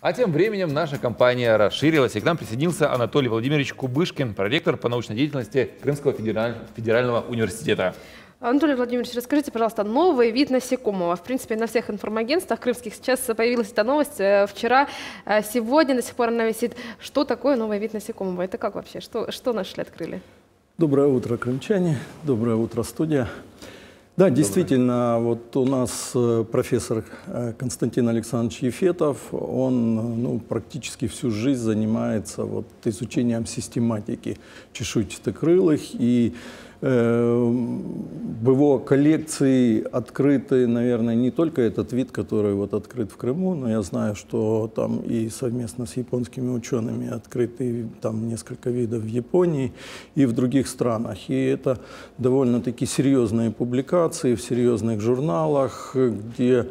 А тем временем наша компания расширилась, и к нам присоединился Анатолий Владимирович Кубышкин, проректор по научной деятельности Крымского федерального университета. Анатолий Владимирович, расскажите, пожалуйста, новый вид насекомого. В принципе, на всех информагентствах крымских сейчас появилась эта новость. Э, вчера, э, сегодня до сих пор она висит. Что такое новый вид насекомого? Это как вообще? Что, что нашли, открыли? Доброе утро, крымчане. Доброе утро, студия. Да, действительно, вот у нас э, профессор Константин Александрович Ефетов, он ну, практически всю жизнь занимается вот, изучением систематики чешуйчатокрылых. И Э, в его коллекции открыты, наверное, не только этот вид, который вот открыт в Крыму, но я знаю, что там и совместно с японскими учеными открыты там несколько видов в Японии и в других странах. И это довольно-таки серьезные публикации в серьезных журналах, где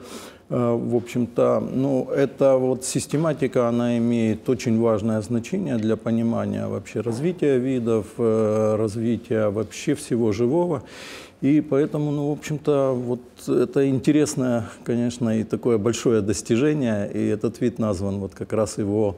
в общем-то, ну, эта вот систематика, она имеет очень важное значение для понимания вообще развития видов, э, развития вообще всего живого. И поэтому, ну, в общем-то, вот это интересное, конечно, и такое большое достижение. И этот вид назван вот как раз его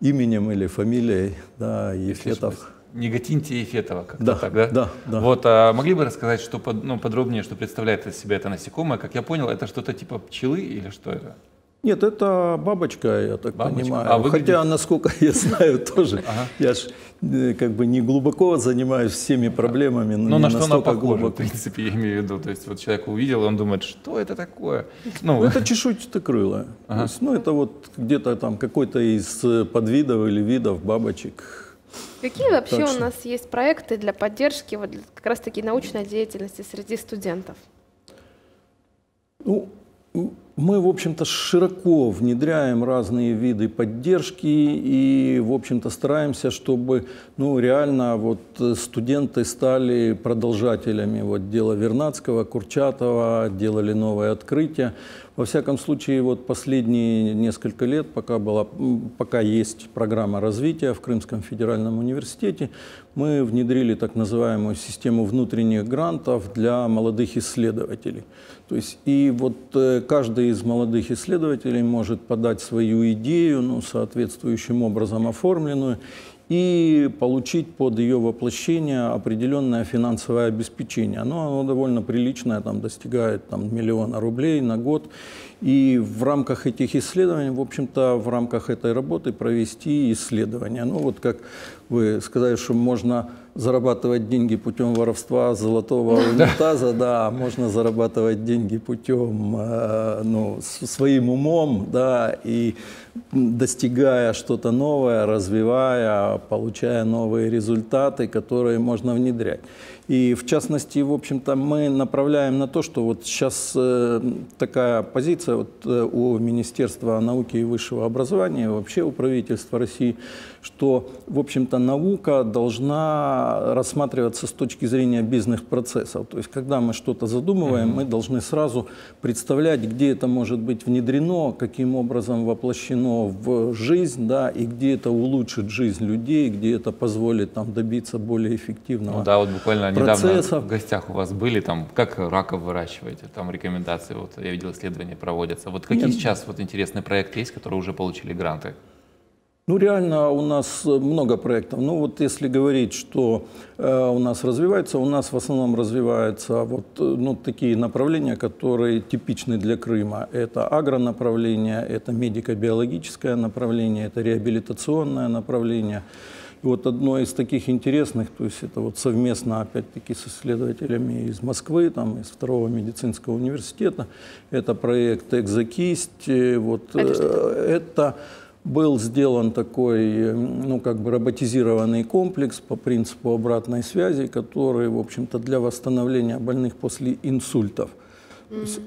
именем или фамилией, да, Ефетов. Негатинтия Ефетова, как-то да, так, да? Да, да. Вот, а могли бы рассказать, что под, ну, подробнее, что представляет из себя это насекомое? Как я понял, это что-то типа пчелы или что это? Нет, это бабочка, я так бабочка. понимаю. А выглядит... Хотя, насколько я знаю, тоже. Ага. Я ж э, как бы не глубоко занимаюсь всеми проблемами. Но, но на что она похожа, глубоко. в принципе, я имею в виду. То есть вот человек увидел, он думает, что это такое? Ну, ну это чешуйчатокрылое. Ага. есть, ну, это вот где-то там какой-то из подвидов или видов бабочек Какие вообще у нас есть проекты для поддержки вот, как раз-таки научной деятельности среди студентов? Ну, мы, в общем-то, широко внедряем разные виды поддержки и, в общем-то, стараемся, чтобы ну, реально вот студенты стали продолжателями вот дела Вернадского, Курчатова, делали новые открытия. Во всяком случае, вот последние несколько лет, пока, была, пока есть программа развития в Крымском федеральном университете, мы внедрили так называемую систему внутренних грантов для молодых исследователей. То есть и вот э, каждый из молодых исследователей может подать свою идею, ну, соответствующим образом оформленную, и получить под ее воплощение определенное финансовое обеспечение. Но оно довольно приличное, там, достигает там, миллиона рублей на год. И в рамках этих исследований, в общем-то, в рамках этой работы провести исследования. Ну вот как вы сказали, что можно зарабатывать деньги путем воровства золотого унитаза, да, можно зарабатывать деньги путем, э, ну, своим умом, да, и достигая что-то новое, развивая, получая новые результаты, которые можно внедрять. И в частности, в общем-то, мы направляем на то, что вот сейчас э, такая позиция вот, э, у Министерства науки и высшего образования, вообще у правительства России, что, в общем-то, наука должна рассматриваться с точки зрения бизнес-процессов. То есть, когда мы что-то задумываем, мы должны сразу представлять, где это может быть внедрено, каким образом воплощено в жизнь, да, и где это улучшит жизнь людей, где это позволит там, добиться более эффективного ну, да, вот буквально процессов. в гостях у вас были, там, как раков выращиваете, там рекомендации, вот я видел, исследования проводятся. Вот какие Нет. сейчас вот интересные проекты есть, которые уже получили гранты? Ну, реально у нас много проектов. Ну, вот если говорить, что э, у нас развивается, у нас в основном развиваются вот ну, такие направления, которые типичны для Крыма. Это агронаправление, это медико-биологическое направление, это реабилитационное направление. И вот одно из таких интересных, то есть это вот совместно, опять-таки, с исследователями из Москвы, там, из второго медицинского университета, это проект «Экзокисть». Вот, это, это был сделан такой, ну, как бы роботизированный комплекс по принципу обратной связи, который, в общем-то, для восстановления больных после инсультов –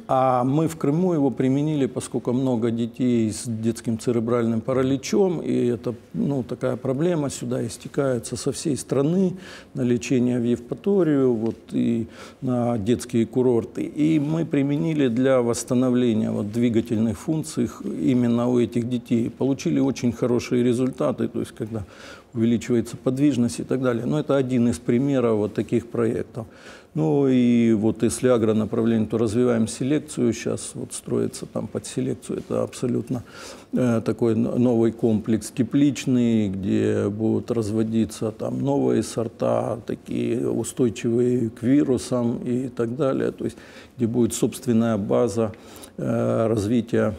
а мы в Крыму его применили, поскольку много детей с детским церебральным параличом, и это ну, такая проблема сюда истекается со всей страны на лечение в Евпаторию вот, и на детские курорты. И мы применили для восстановления вот, двигательных функций именно у этих детей. Получили очень хорошие результаты, то есть когда увеличивается подвижность и так далее. Но это один из примеров вот таких проектов. Ну и вот если агронаправление, то развиваем селекцию. Сейчас вот строится там под селекцию. Это абсолютно э, такой новый комплекс тепличный, где будут разводиться там новые сорта, такие устойчивые к вирусам и так далее. То есть где будет собственная база э, развития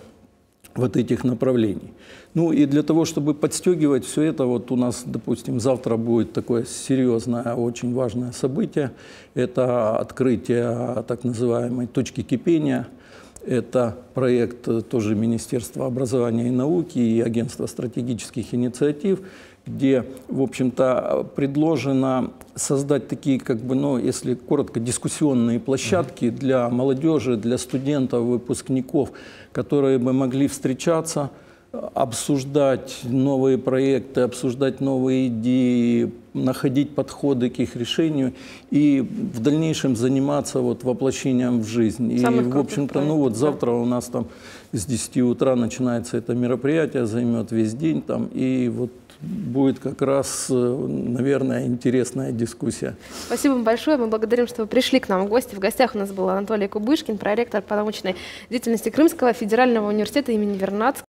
вот этих направлений. Ну и для того, чтобы подстегивать все это, вот у нас, допустим, завтра будет такое серьезное, очень важное событие. Это открытие так называемой точки кипения. Это проект тоже Министерства образования и науки и Агентства стратегических инициатив, где, в общем-то, предложено создать такие, как бы, ну, если коротко, дискуссионные площадки для молодежи, для студентов, выпускников, которые бы могли встречаться – обсуждать новые проекты, обсуждать новые идеи, находить подходы к их решению и в дальнейшем заниматься вот воплощением в жизнь. Самых и, в общем-то, ну вот завтра у нас там с 10 утра начинается это мероприятие, займет весь день там, и вот будет как раз, наверное, интересная дискуссия. Спасибо вам большое. Мы благодарим, что вы пришли к нам в гости. В гостях у нас был Анатолий Кубышкин, проректор по научной деятельности Крымского федерального университета имени Вернадского.